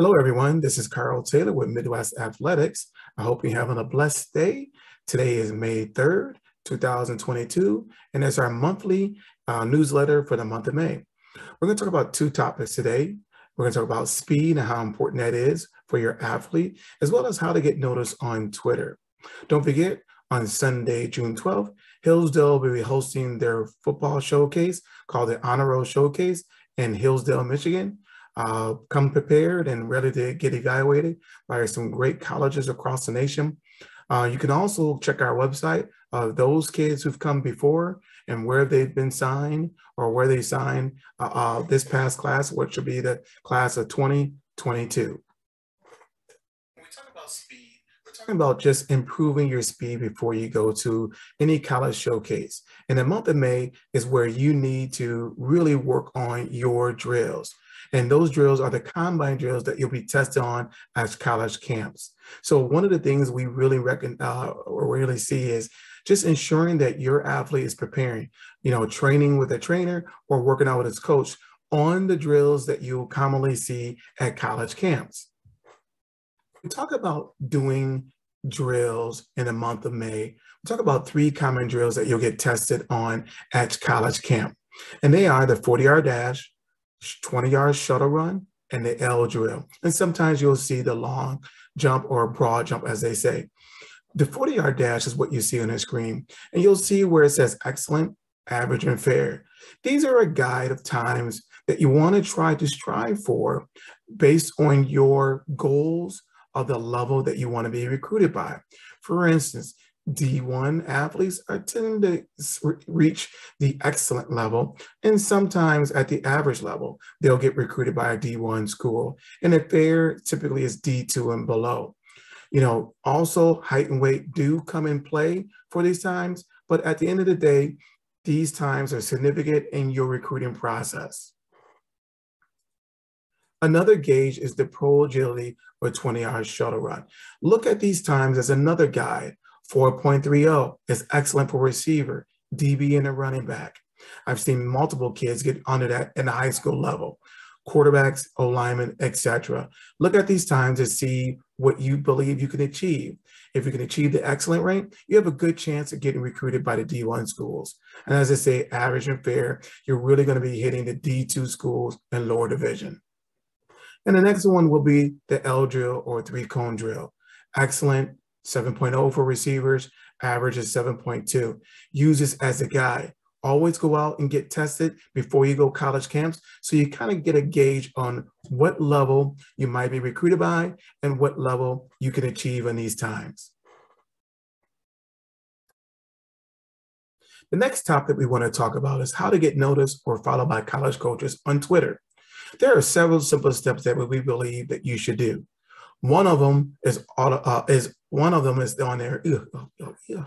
Hello, everyone. This is Karl Taylor with Midwest Athletics. I hope you're having a blessed day. Today is May 3rd, 2022, and it's our monthly uh, newsletter for the month of May. We're going to talk about two topics today. We're going to talk about speed and how important that is for your athlete, as well as how to get noticed on Twitter. Don't forget, on Sunday, June 12th, Hillsdale will be hosting their football showcase called the Honor Roll Showcase in Hillsdale, Michigan. Uh, come prepared and ready to get evaluated by some great colleges across the nation. Uh, you can also check our website of those kids who've come before and where they've been signed or where they signed uh, uh this past class, which will be the class of 2022. When we talk about speed, we're talking about just improving your speed before you go to any college showcase. And the month of May is where you need to really work on your drills. And those drills are the combine drills that you'll be tested on at college camps. So one of the things we really reckon uh, or really see is just ensuring that your athlete is preparing, you know, training with a trainer or working out with his coach on the drills that you'll commonly see at college camps. We talk about doing drills in the month of May. We talk about three common drills that you'll get tested on at college camp. And they are the 40 yard dash, 20 yard shuttle run, and the L drill. And sometimes you'll see the long jump or broad jump, as they say. The 40 yard dash is what you see on the screen. And you'll see where it says excellent, average, and fair. These are a guide of times that you want to try to strive for based on your goals of the level that you want to be recruited by. For instance, D1 athletes are tend to reach the excellent level, and sometimes at the average level, they'll get recruited by a D1 school. And the fair typically is D2 and below. You know, also height and weight do come in play for these times, but at the end of the day, these times are significant in your recruiting process. Another gauge is the pro agility or 20 hour shuttle run. Look at these times as another guide 4.30 is excellent for receiver, DB, and a running back. I've seen multiple kids get under that in the high school level. Quarterbacks, O linemen, etc. Look at these times to see what you believe you can achieve. If you can achieve the excellent rank, you have a good chance of getting recruited by the D1 schools. And as I say, average and fair, you're really going to be hitting the D2 schools and lower division. And the next one will be the L drill or three cone drill. Excellent, 7.0 for receivers, average is 7.2. Use this as a guide. Always go out and get tested before you go college camps so you kind of get a gauge on what level you might be recruited by and what level you can achieve in these times. The next topic we want to talk about is how to get noticed or followed by college coaches on Twitter. There are several simple steps that we believe that you should do. One of them is auto, uh, is one of them is on there. Ew, oh, yeah.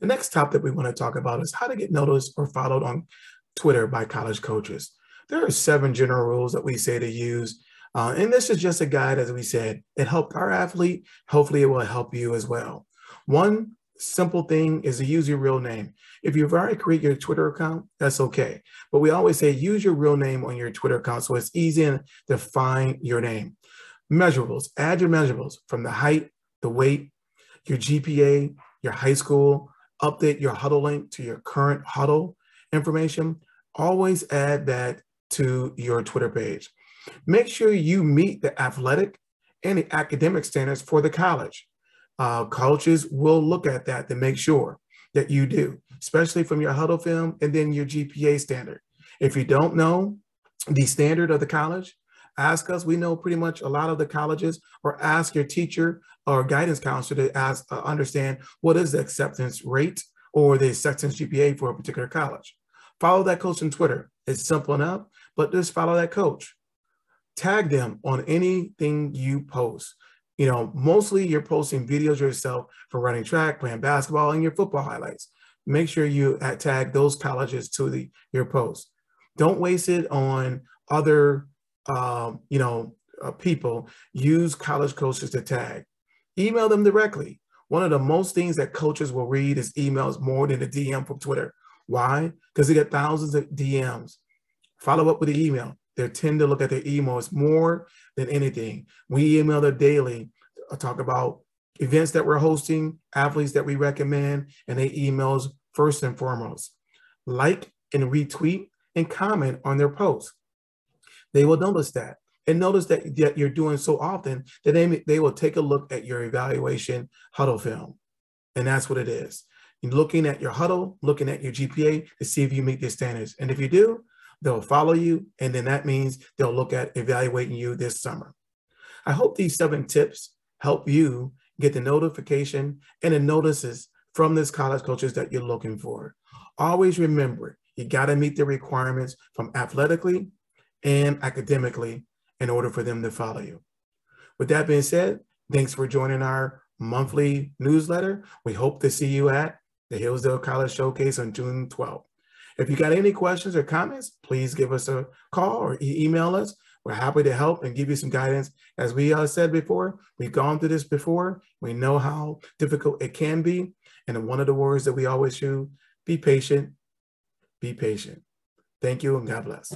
The next topic that we want to talk about is how to get noticed or followed on Twitter by college coaches. There are seven general rules that we say to use. Uh, and this is just a guide, as we said. It helped our athlete. Hopefully, it will help you as well. One simple thing is to use your real name. If you've already created your Twitter account, that's okay. But we always say use your real name on your Twitter account so it's easy to find your name. Measurables, add your measurables from the height, the weight, your GPA, your high school, update your Hudl link to your current Hudl information. Always add that to your Twitter page. Make sure you meet the athletic and the academic standards for the college uh, coaches will look at that to make sure that you do, especially from your Hudl film and then your GPA standard. If you don't know the standard of the college, ask us. We know pretty much a lot of the colleges, or ask your teacher or guidance counselor to ask, uh, understand what is the acceptance rate or the acceptance GPA for a particular college. Follow that coach on Twitter. It's simple enough, but just follow that coach. Tag them on anything you post you know, mostly you're posting videos yourself for running track, playing basketball, and your football highlights. Make sure you tag those colleges to the your post. Don't waste it on other, um, you know, uh, people. Use college coaches to tag. Email them directly. One of the most things that coaches will read is emails more than a DM from Twitter. Why? Because they get thousands of DMs. Follow up with the email. They tend to look at their emails more than anything. We email them daily, uh, talk about events that we're hosting, athletes that we recommend, and they emails first and foremost. Like and retweet and comment on their posts. They will notice that. And notice that, that you're doing so often that they, they will take a look at your evaluation Hudl film. And that's what it is. You're looking at your Hudl, looking at your GPA to see if you meet the standards. And if you do, they'll follow you. And then that means they'll look at evaluating you this summer. I hope these seven tips help you get the notification and the notices from this college coaches that you're looking for. Always remember, you got to meet the requirements from athletically and academically in order for them to follow you. With that being said, thanks for joining our monthly newsletter. We hope to see you at the Hillsdale College Showcase on June 12th. If you got any questions or comments, please give us a call or e email us. We're happy to help and give you some guidance. As we uh, said before, we've gone through this before. We know how difficult it can be. And one of the words that we always use, be patient, be patient. Thank you and God bless.